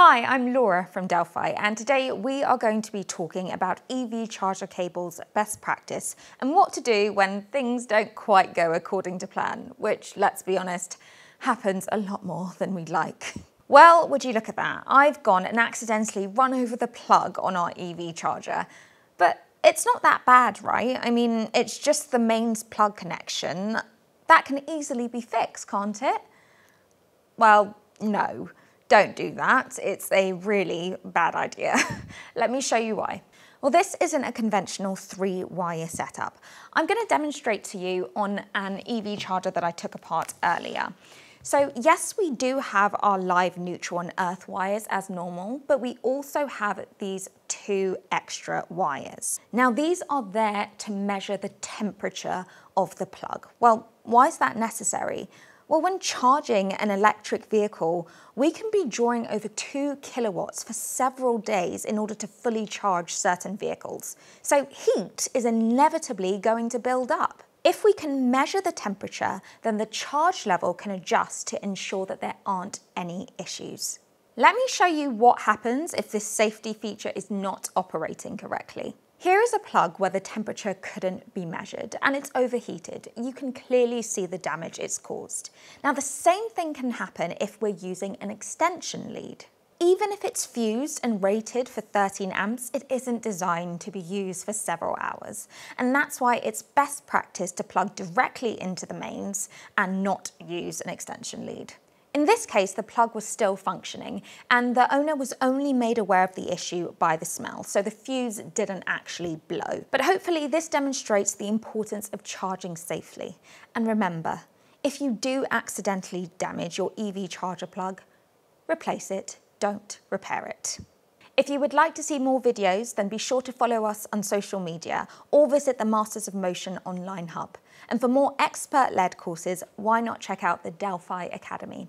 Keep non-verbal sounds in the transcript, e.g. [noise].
Hi, I'm Laura from Delphi, and today we are going to be talking about EV charger cables best practice and what to do when things don't quite go according to plan, which, let's be honest, happens a lot more than we'd like. Well, would you look at that? I've gone and accidentally run over the plug on our EV charger, but it's not that bad, right? I mean, it's just the mains plug connection. That can easily be fixed, can't it? Well, no. Don't do that. It's a really bad idea. [laughs] Let me show you why. Well, this isn't a conventional three wire setup. I'm gonna demonstrate to you on an EV charger that I took apart earlier. So yes, we do have our live neutral and earth wires as normal, but we also have these two extra wires. Now these are there to measure the temperature of the plug. Well, why is that necessary? Well, when charging an electric vehicle, we can be drawing over two kilowatts for several days in order to fully charge certain vehicles. So heat is inevitably going to build up. If we can measure the temperature, then the charge level can adjust to ensure that there aren't any issues. Let me show you what happens if this safety feature is not operating correctly. Here is a plug where the temperature couldn't be measured and it's overheated. You can clearly see the damage it's caused. Now the same thing can happen if we're using an extension lead. Even if it's fused and rated for 13 amps, it isn't designed to be used for several hours. And that's why it's best practice to plug directly into the mains and not use an extension lead. In this case, the plug was still functioning and the owner was only made aware of the issue by the smell, so the fuse didn't actually blow. But hopefully this demonstrates the importance of charging safely. And remember, if you do accidentally damage your EV charger plug, replace it, don't repair it. If you would like to see more videos, then be sure to follow us on social media or visit the Masters of Motion online hub. And for more expert-led courses, why not check out the Delphi Academy?